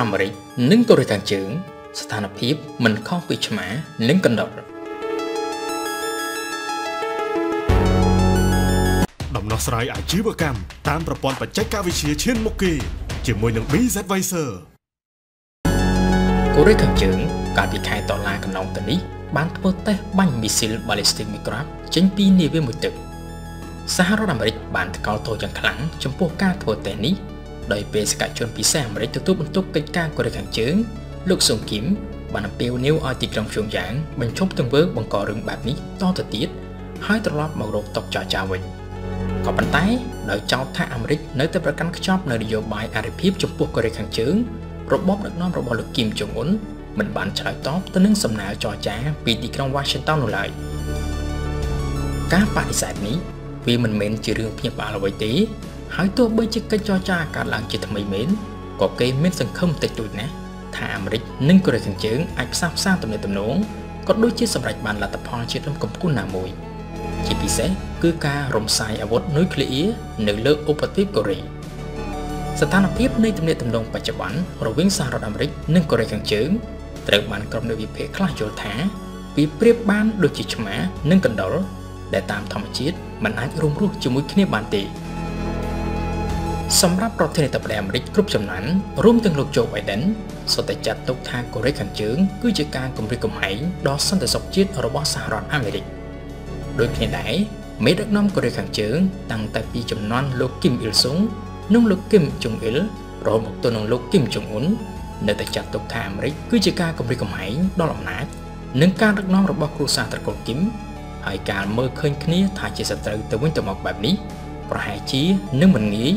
អាមេរិកនិងកូរ៉េខាងជើង ស្ថានភាពមិនខុសពីឆ្មានិងកណ្ដុរដំណោះស្រាយអាជីវកម្មតាមប្រព័ន្ធបច្ចេកវិទ្យាឈានមុខគេជាមួយនឹង BZ Advisor កូរ៉េខាងជើងកាលពីខែតុលាកន្លងទៅនេះបានធ្វើតេស្តបាញ់មីស៊ីល ballistic microwave ចេញពីនាវាមួយទឹកសហរដ្ឋអាមេរិកបានថ្កោលទោសយ៉ាងខ្លាំងចំពោះការធ្វើតេស្តនេះ ដោយពេលសកជនពិសេសអាមេរិកទទួលបន្ទុកកិច្ចការកូរ៉េខាងជើងលោកសុងគីមបានអំពាវនាវឲ្យទីក្រុងព្យុងយ៉ាង បញ្ឈប់ទង្វើបង្ករឿងបែបនេះតទៅទៀតហើយត្រឡប់មករកតុចរចាវិញក៏ប៉ុន្តែដោយចោទថាអាមេរិកនៅតែប្រកាន់ខ្ជាប់នៅនយោបាយអរិភាពចំពោះកូរ៉េខាងជើងរបបដឹកនាំរបស់លោកគីមចុងអ៊ុនមិនបានឆ្លើយតបទៅនឹងសំណើចរចាពីទីក្រុង Washington នោះឡើយការបដិសេធនេះវាមិនមែនជារឿងភ្ញាក់ផ្អើលអ្វីទេ ហើយទោះបីជាកិច្ចចរចាកើតឡើងជាថ្មីមែនក៏គេមានសង្ឃឹមតិចតួចណាស់ថាអាមេរិកនិងកូរ៉េខាងជើងអាចផ្សះផ្សាទំនាក់ទំនងក៏ដូចជាសម្រេចបានលទ្ធផលជាត្រឹមកំពូលណាមួយ ជាពិសេសគឺការរំសាយអាវុធនុយក្លេអ៊ែរនៅលើឧបទ្វីបកូរ៉េស្ថានភាពនៃទំនាក់ទំនងបច្ចុប្បន្នរវាងសហរដ្ឋអាមេរិកនិងកូរ៉េខាងជើងត្រូវបានក្រុមនៃវិភាគខ្លះយល់ថាវាប្រៀបបានដូចជាឆ្មានិងកណ្ដុរដែលតាមធម្មជាតិមិនអាចរួមរស់ជាមួយគ្នាបានទេ សម្រាប់ប្រធានាធិបតីអាមេរិកគ្រប់ចំនួនរួមទាំងលោកโจ Biden សុទ្ធតែចាត់ទុកថាកូរ៉េខាងជើងគឺជាការគំរាមកំហែងដល់សន្តិសុខជាតិរបស់សហរដ្ឋអាមេរិកដូចគ្នាដែរមេដឹកនាំកូរ៉េខាងជើងតាំងតែពីចំនួនលោកគីមអ៊ីលសុងនិងលោកគីមចុងអ៊ីលរហូតមកទល់នឹងលោកគីមចុងអ៊ុននៅតែចាត់ទុកថាអាមេរិកគឺជាការគំរាមកំហែងដល់អំណាចនិងការដឹកនាំរបស់គ្រួសារត្រកូលគីមហើយការមើលឃើញគ្នាថាជាសត្រូវទៅវិញទៅមកបែបនេះប្រហែលជានឹងមិនងាយ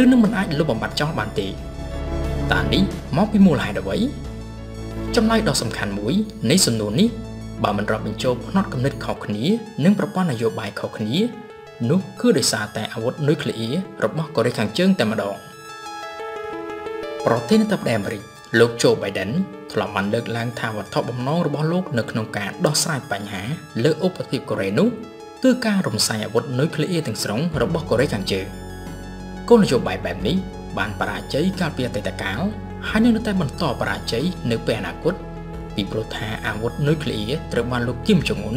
ឬនឹងមិនអាចលុបបំបាត់ចោលបានទេតើនេះមកពីមូលហេតុអ្វីចម្លើយដ៏សំខាន់មួយនៃសំណួរនេះបើមិនរាប់បញ្ចូលផ្នត់គំនិតខុសគ្នានិងប្រព័ន្ធនយោបាយខុសគ្នានោះគឺដោយសារតែអាវុធនុយក្លេអ៊ែររបស់កូរ៉េខាងជើងតែម្ដងប្រធានាធិបតីអាមេរិកលោកโจ Biden ធ្លាប់បានលើកឡើងថាវត្ថុបំណងរបស់លោកនៅក្នុងការដោះស្រាយបញ្ហាលើឧបទ្វីបកូរ៉េនោះគឺការរំសាយអាវុធនុយក្លេអ៊ែរទាំងស្រុងរបស់កូរ៉េខាងជើង គោលនយោបាយបែបនេះបានបរាជ័យកាលពីអតីតកាលហើយនឹងនៅតែបន្តបរាជ័យនៅពេលអនាគតពីព្រោះថាអាវុធនុយក្លេអ៊ែរត្រូវបានលោកគីមចុងអ៊ុន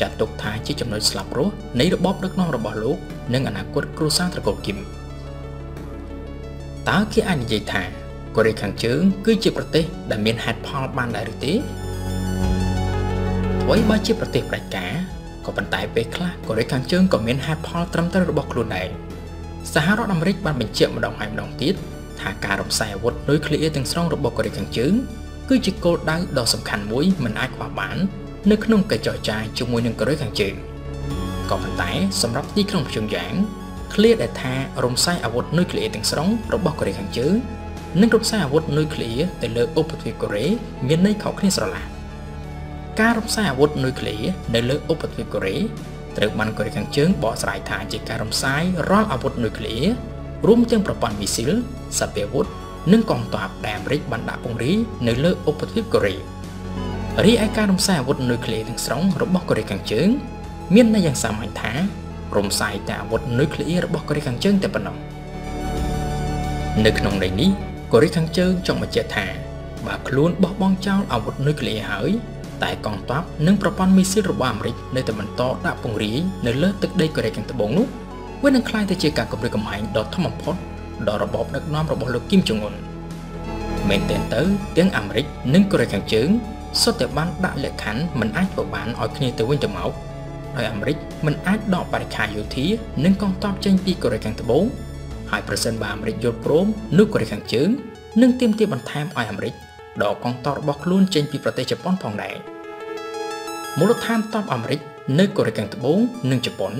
ចាត់ទុកថាជាចំណុចស្លាប់រស់នៃរបបដឹកនាំរបស់លោកនិងអនាគតគ្រួសារត្រកូលគីមតើគេអាចនិយាយថាកូរ៉េខាងជើង គឺជាប្រទេសដែលមានហេតុផលបានដែរឬទេអ្វីបើជាប្រទេសប្រជាការក៏ប៉ុន្តែពេលខ្លះកូរ៉េខាងជើងក៏មានហេតុផលត្រឹមត្រូវរបស់ខ្លួនដែរ សហរដ្ឋអាមេរិកបានបញ្ជាក់ម្ដងហើយម្ដងទៀតថាការរំសាយអាវុធនុយក្លេអ៊ែរទាំងស្រុងរបស់កូរ៉េខាងជើងគឺជាគោលដៅដ៏សំខាន់មួយមិនអាចខ្វះបាននៅក្នុងកិច្ចចរចាជាមួយនឹងកូរ៉េខាងជើងក៏ប៉ុន្តែសម្រាប់ទីក្រុងព្យុងយ៉ាងឃ្លាដែលថារំសាយអាវុធនុយក្លេអ៊ែរទាំងស្រុងរបស់កូរ៉េខាងជើងនិងរំសាយអាវុធនុយក្លេអ៊ែរទៅលើឧបទ្វីបកូរ៉េមានន័យខុសគ្នាស្រឡះការរំសាយអាវុធនុយក្លេអ៊ែរនៅលើឧបទ្វីបកូរ៉េ ត្រូវបានកូរ៉េខាងជើងបកស្រាយថាជាការរំសាយរាល់អាវុធនុយក្លេអ៊ែររួមទាំងប្រព័ន្ធមីស៊ីលសព្វាវុធនិងកងទ័ពដែលអាមេរិកបានដាក់ពង្រាយនៅលើឧបទ្វីបកូរ៉េរីឯការរំសាយអាវុធនុយក្លេអ៊ែរទាំងស្រុងរបស់កូរ៉េខាងជើង មានន័យយ៉ាងសាមញ្ញថារំសាយតែអាវុធនុយក្លេអ៊ែររបស់កូរ៉េខាងជើងតែប៉ុណ្ណោះនៅក្នុងន័យនេះកូរ៉េខាងជើងចង់បញ្ជាក់ថាបើខ្លួនបោះបង់ចោលអាវុធនុយក្លេអ៊ែរហើយ តែកងទ័ពនិងប្រព័ន្ធមីស៊ីលរបស់អាមេរិកនៅតែបន្តដាក់ពង្រាយនៅលើទឹកដីកូរ៉េខាងត្បូងនោះវានឹងក្លាយទៅជាការគំរាមកំហែងដ៏ធំបំផុតដល់របបដឹកនាំរបស់លោកគីមចុងអ៊ុនមែនទែនទៅទាំងអាមេរិកនិងកូរ៉េខាងជើងសុទ្ធតែបានដាក់លក្ខខណ្ឌមិនអាចធ្វើបានឲ្យគ្នាទៅវិញទៅមកដោយអាមេរិកមិនអាចដកបរិខាយោធានិងកងទ័ពចេញពីកូរ៉េខាងត្បូងហើយប្រសិនបើអាមេរិកយល់ព្រមនោះកូរ៉េខាងជើងនឹងទាមទារបន្ថែមឲ្យអាមេរិក ដកកងទ័ពរបស់ខ្លួនចេញពីប្រទេសជប៉ុនផងដែរមូលដ្ឋានទ័ពអាមេរិកនៅកូរ៉េខាងត្បូងនិងជប៉ុន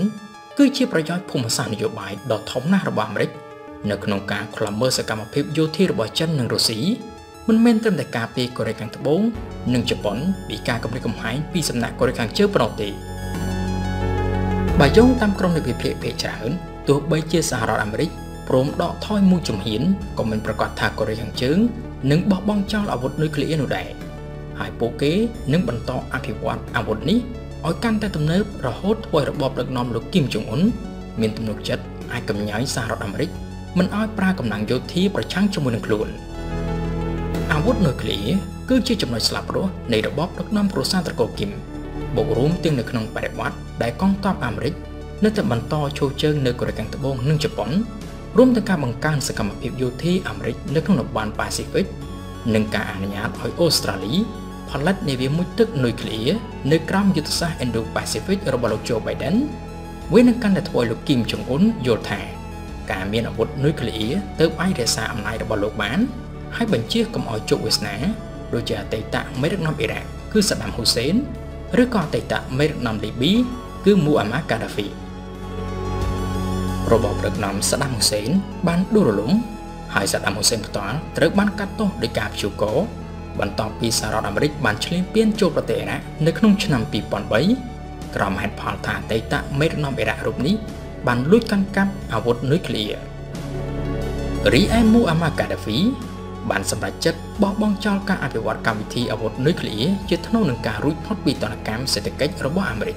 គឺជាប្រយោជន៍ភូមិសាស្ត្រនយោបាយដ៏ធំណាស់របស់អាមេរិកនៅក្នុងការខ្លំមើលសកម្មភាពយោធារបស់ចិននិងរុស្ស៊ីមិនមែនត្រឹមតែការពីកូរ៉េខាងត្បូងនិងជប៉ុនពីការគំរាមកំហែងពីសំណាក់កូរ៉េខាងជើងប៉ុណ្ណោះទេបើយោងតាមក្រុមនៃវិភាគភាគច្រើនទោះបីជាសហរដ្ឋអាមេរិកព្រមដកថយមួយជំហានក៏មិនប្រកាសថាកូរ៉េខាងជើង នឹងបោះបង់ចោលអាវុធនុយក្លេអ៊ែរនោះដែរហើយពួកគេនឹងបន្តអភិវឌ្ឍអាវុធនេះឲ្យកាន់តែទំនើបរហូតធ្វើឲ្យរបបដឹកនាំលោកគីមចុងអ៊ុនមានទំនុកចិត្តអាចកំញាយសហរដ្ឋអាមេរិកមិនឲ្យប្រើកម្លាំងយោធាប្រឆាំងជាមួយនឹងខ្លួនអាវុធនុយក្លេអ៊ែរគឺជាចំណុចស្លាប់រស់នៃរបបដឹកនាំគ្រួសារត្រកូលគីមបូករួមទាំងនៅក្នុងបរិបទដែលកងទ័ពអាមេរិកនៅតែបន្តឈរជើងនៅកូរ៉េខាងត្បូងនិងជប៉ុន រួមទាំងការបង្កើនសកម្មភាពយោធាអាមេរិកនៅក្នុងតំបន់ប៉ាស៊ីហ្វិកនិងការអនុញ្ញាតឲ្យអូស្ត្រាលីផលិតនាវាមុជទឹកនុយក្លេអ៊ែរនៅក្រោមយុទ្ធសាស្ត្រ Indo-Pacific របស់លោក Joe Biden វានឹងកាន់តែធ្វើឲ្យលោកគីមចុងអ៊ុនយល់ថាការមានអាវុធនុយក្លេអ៊ែរទៅអាចរក្សាអំណាចរបស់លោកបាន ហើយបញ្ជាកុំឲ្យជោគវាសនាដូចជាអតីតមេដឹកនាំអ៊ីរ៉ាក់គឺសាដាមហ៊ូសេនឬក៏អតីតមេដឹកនាំលីប៊ីគឺមូអាម៉ាកាដាហ្វី របបដឹកនាំសាដាមហ៊ូសេនបានដួលរលំហើយសាដាមហ៊ូសេនផ្ទាល់ត្រូវបានកាត់ទោសដោយការព្យូកោបន្ទាប់ពីសហរដ្ឋអាមេរិកបានឈ្លានពានចូលប្រទេសអ៊ីរ៉ាក់នៅក្នុងឆ្នាំ2003ក្រោមហេតុផលថាអតីតមេដឹកនាំអ៊ីរ៉ាក់រូបនេះបានលួចកាន់កាប់អាវុធនុយក្លេអ៊ែររីឯមូអាម៉ាកាដាហ្វីបានសម្រេចចិត្តបោះបង់ចោលការអភិវឌ្ឍកម្មវិធីអាវុធនុយក្លេអ៊ែរជាថ្នូវនឹងការរួចផុតពីទណ្ឌកម្មសេដ្ឋកិច្ចរបស់អាមេរិក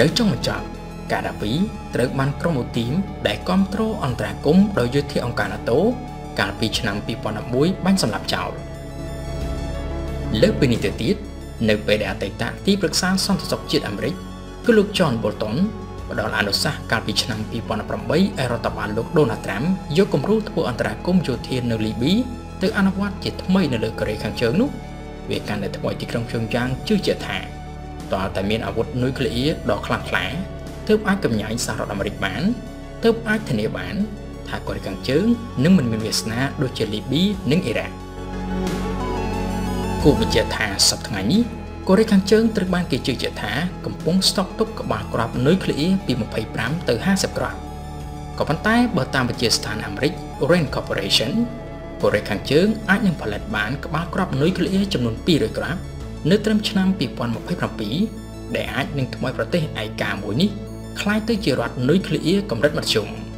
នៅចុងបញ្ចប់ កាដាហ្វីត្រូវបានក្រុមអូទីមដែលគ្រប់គ្រងអន្តរាគមដោយយុទ្ធអង្គការ NATO កាលពីឆ្នាំ2011បាញ់សម្លាប់ចោលលើពីនេះទៅទៀតនៅពេលដែលអតីតទីប្រឹក្សាសន្តិសុខជាតិអាមេរិកគឺលោក John Bolton ផ្ដល់អនុសាសន៍កាលពីឆ្នាំ2008ឲ្យរដ្ឋបាលលោក Donald Trump យកគំរូធ្វើអន្តរាគមយោធានៅលីប៊ីទៅអនុវត្តជាថ្មីនៅលើកូរ៉េខាងជើងនោះវាកាន់តែធ្វើឲ្យទីក្រុងភ្យុងយ៉ាងជឿជាក់ថាតើតែមានអាវុធនុយក្លេអ៊ែរដ៏ខ្លាំងក្លា ទើបអាចកម្ញាញសហរដ្ឋអាមេរិកបានទើបអាចធានាបាន ថាកូរ៉េខាងជើងនឹងមិនមានវាសនាដូចជាលីប៊ីនិងអ៊ីរ៉ាក់គូបញ្ជាក់ថាសប្តាហ៍ថ្ងៃនេះកូរ៉េខាងជើងត្រូវបានគេជឿជាក់ថាកំពុងស្តុកទុកក្បាលគ្រាប់នុយក្លេអ៊ែរពី25ទៅ50គ្រាប់ក៏ប៉ុន្តែបើតាមវិទ្យាស្ថានអាមេរិក Rand Corporation កូរ៉េខាងជើងអាចនឹងផលិតបានក្បាលគ្រាប់នុយក្លេអ៊ែរចំនួន200គ្រាប់នៅត្រឹមឆ្នាំ2027ដែលអាចនឹងធ្វើឲ្យប្រទេសឯកាមួយនេះ คล้ายទៅជារដ្ឋនុយក្លេអ៊ែរកម្រិតមធ្យម។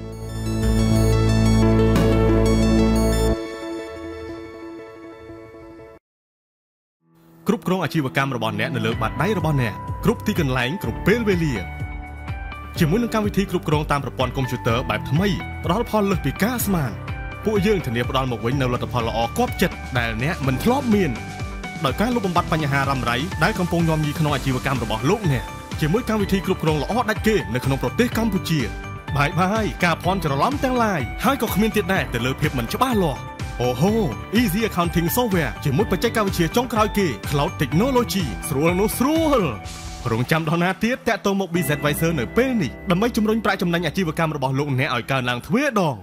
គ្រប់គ្រងអាជីវកម្មរបស់អ្នកនៅលើបាតដៃរបស់អ្នកគ្រប់ទីកន្លែងគ្រប់ពេលវេលាជាមួយនឹងកម្មវិធីគ្រប់គ្រងតាមប្រព័ន្ធកុំព្យូទ័របែបថ្មីផ្ដល់ផលលើសពីការស្មានពួកយើងធានាផ្ដល់មកវិញនូវលទ្ធផលល្អគប់ចិត្តដែលអ្នកមិនធ្លាប់មានដោយការលុបបំបាត់បញ្ហារ៉ាំរ៉ៃដែលកំពុងនាំញីក្នុងអាជីវកម្មរបស់លោកអ្នក ជាមួយកម្មវិធីគ្រប់គ្រងល្អដាច់គេនៅក្នុងប្រទេសកម្ពុជាបាយបាយការភ័ន្តច្រឡំទាំងឡាយហើយក៏គ្មានទៀតដែរទៅលើភាពមិនច្បាស់លាស់អូហូ Easy Accounting Software ជាមួយបច្ចេកវិទ្យាចុងក្រោយគេ Cloud Technology ស្រួលនោះស្រួលរងចាំដល់ណាទៀតតាក់ទងមក BZ Advisor នៅពេលនេះដើម្បីជំរុញប្រាក់ចំណេញអាជីវកម្មរបស់លោកអ្នកឲ្យកើនឡើងទ្វេដង